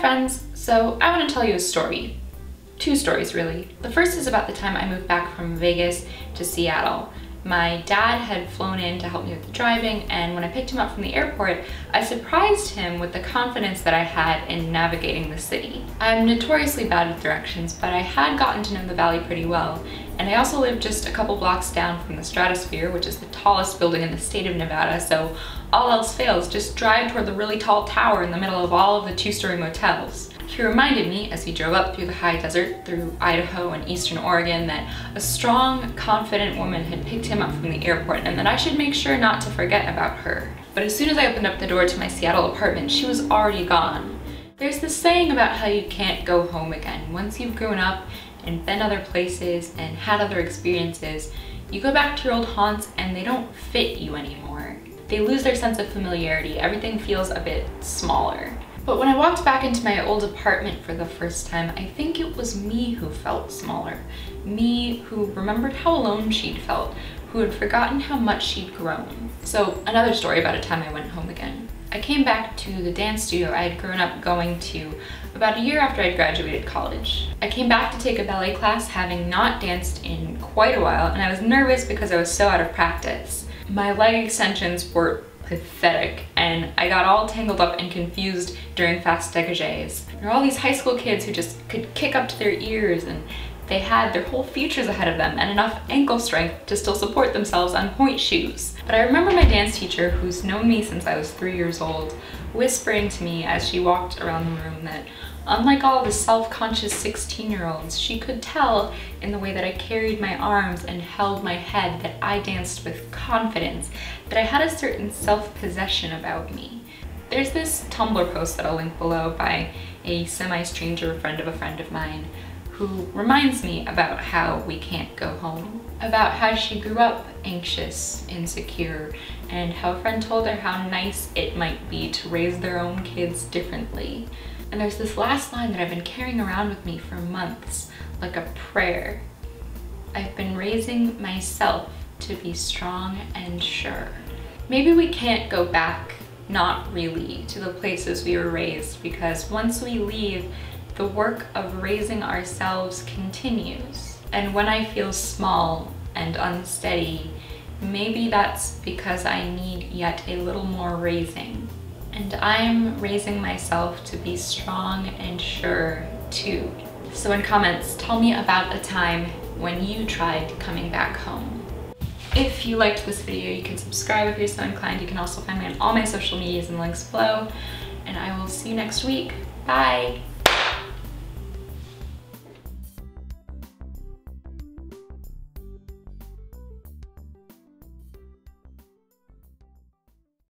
Friends! So I want to tell you a story. Two stories really. The first is about the time I moved back from Vegas to Seattle. My dad had flown in to help me with the driving and when I picked him up from the airport, I surprised him with the confidence that I had in navigating the city. I'm notoriously bad with directions, but I had gotten to know the valley pretty well and I also live just a couple blocks down from the Stratosphere, which is the tallest building in the state of Nevada, so all else fails, just drive toward the really tall tower in the middle of all of the two-story motels. He reminded me as he drove up through the high desert, through Idaho and eastern Oregon, that a strong, confident woman had picked him up from the airport and that I should make sure not to forget about her. But as soon as I opened up the door to my Seattle apartment, she was already gone. There's this saying about how you can't go home again. Once you've grown up and been other places and had other experiences, you go back to your old haunts and they don't fit you anymore. They lose their sense of familiarity. Everything feels a bit smaller. But when I walked back into my old apartment for the first time, I think it was me who felt smaller. Me who remembered how alone she'd felt, who had forgotten how much she'd grown. So another story about a time I went home again. I came back to the dance studio I had grown up going to about a year after I'd graduated college. I came back to take a ballet class having not danced in quite a while and I was nervous because I was so out of practice. My leg extensions were pathetic and I got all tangled up and confused during fast degages. There were all these high school kids who just could kick up to their ears and they had their whole futures ahead of them and enough ankle strength to still support themselves on pointe shoes. But I remember my dance teacher, who's known me since I was three years old, whispering to me as she walked around the room that unlike all the self-conscious 16-year-olds, she could tell in the way that I carried my arms and held my head that I danced with confidence, that I had a certain self-possession about me. There's this Tumblr post that I'll link below by a semi-stranger friend of a friend of mine who reminds me about how we can't go home, about how she grew up anxious, insecure, and how a friend told her how nice it might be to raise their own kids differently. And there's this last line that I've been carrying around with me for months, like a prayer. I've been raising myself to be strong and sure. Maybe we can't go back, not really, to the places we were raised because once we leave, the work of raising ourselves continues. And when I feel small and unsteady, maybe that's because I need yet a little more raising. And I'm raising myself to be strong and sure too. So in comments, tell me about a time when you tried coming back home. If you liked this video, you can subscribe if you're so inclined. You can also find me on all my social medias and links below. And I will see you next week. Bye!